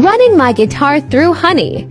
Running my guitar through honey.